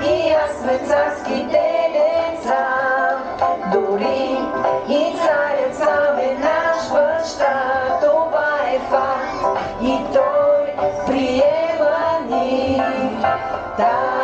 Ние сме царските деца, дори и царят сам е наш баща. Това е факт и той приема ни. Та